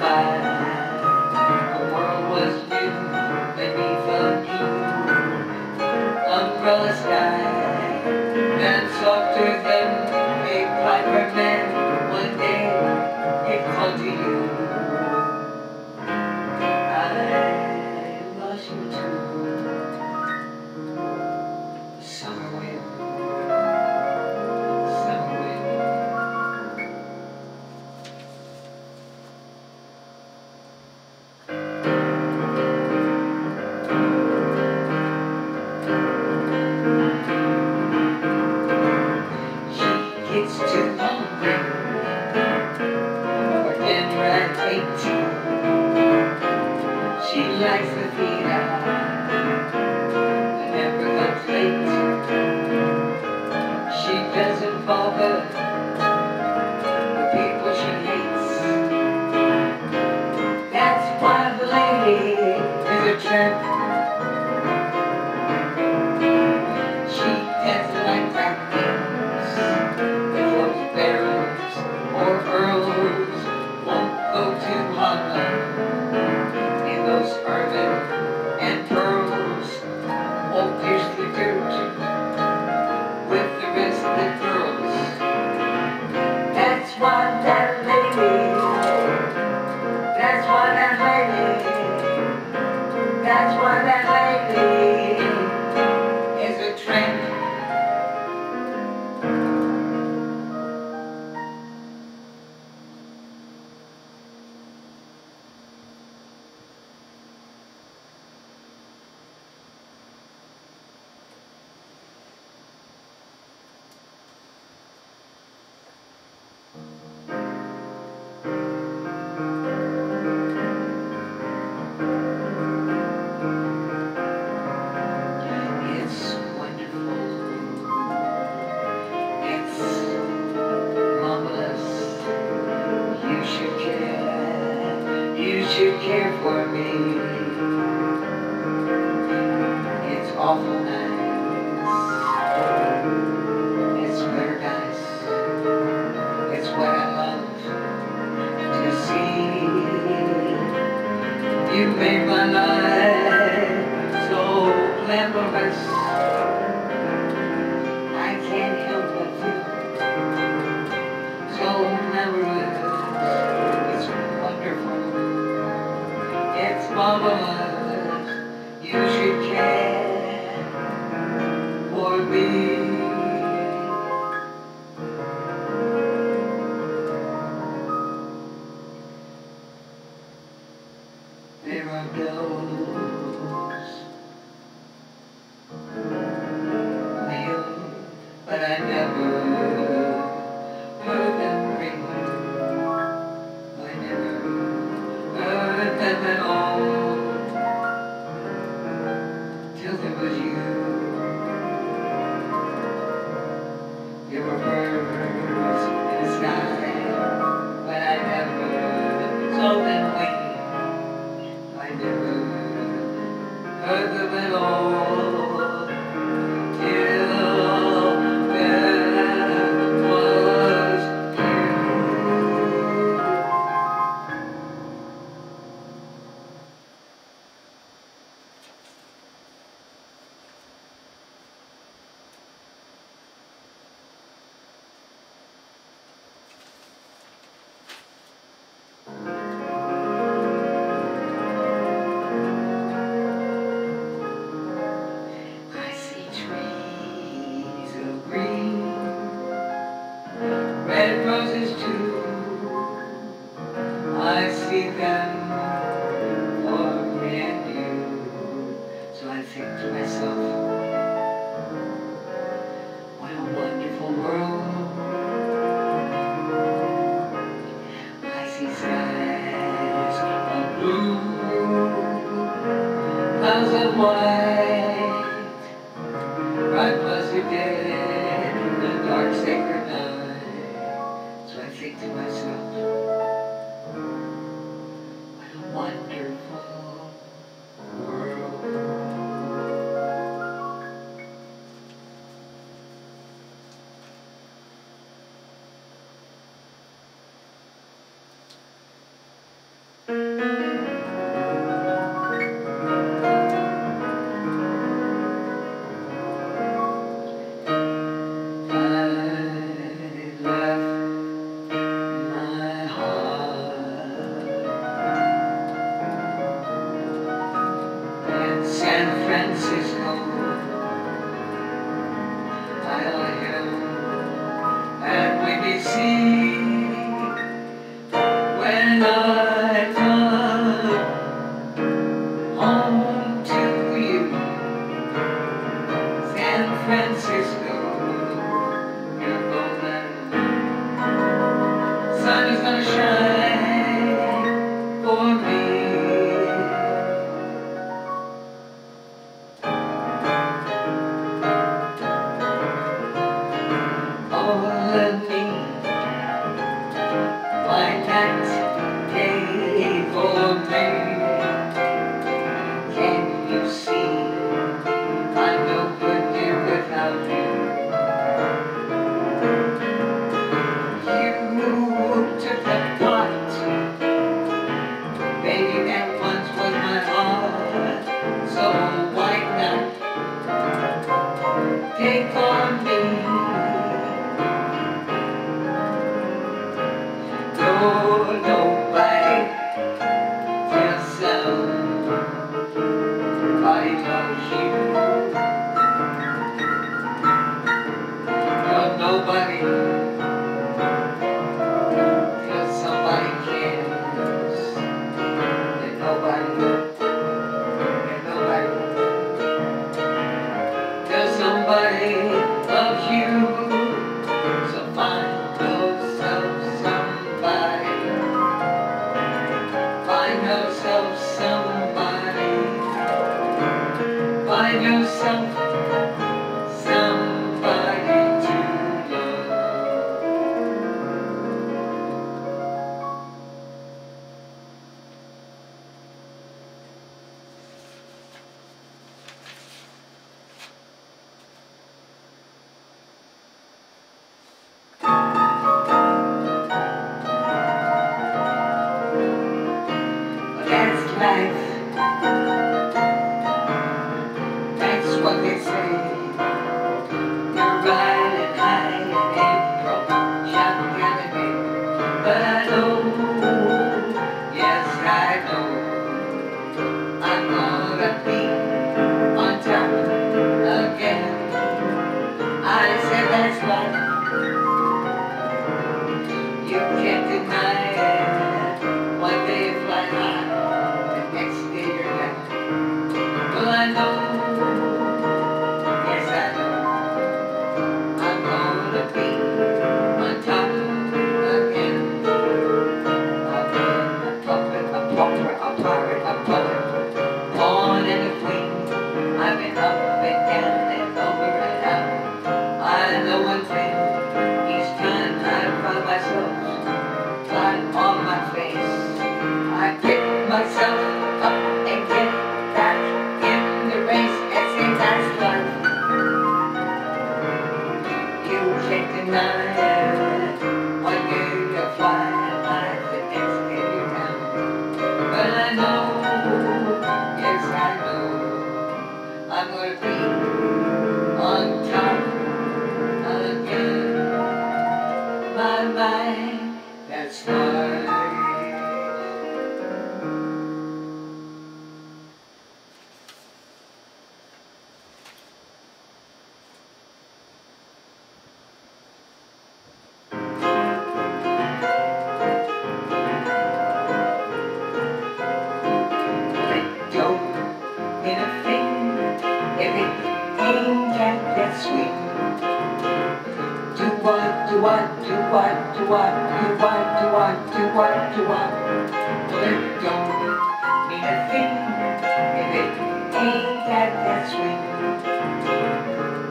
Went my life. the was again day, the dark sacred night. So I think to myself, what a wonderful You can't deny. night. what you want, you want, to want, you want. But it don't mean a thing if it ain't got that swing.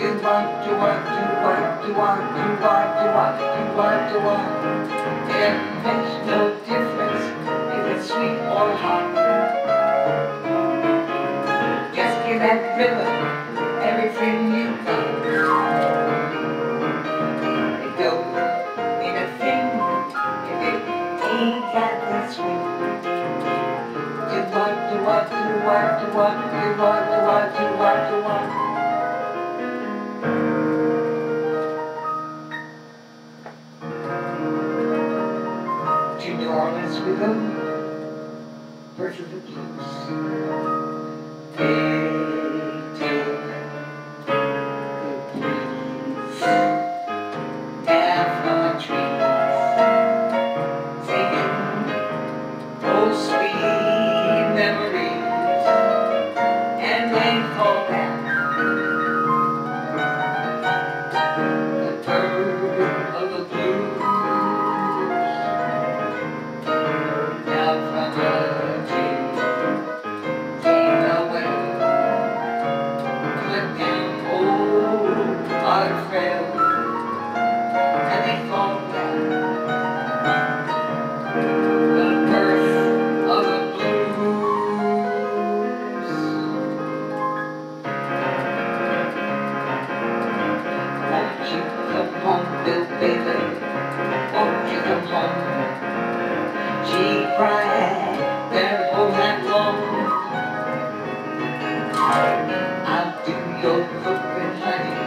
You want, you want, to want, you want, to want, you want, to want, you want. darkness way. You want, you want, you want, you want, you want, you want, you want, you want. To New Orleans we go, of the blues. I do your cooking, honey.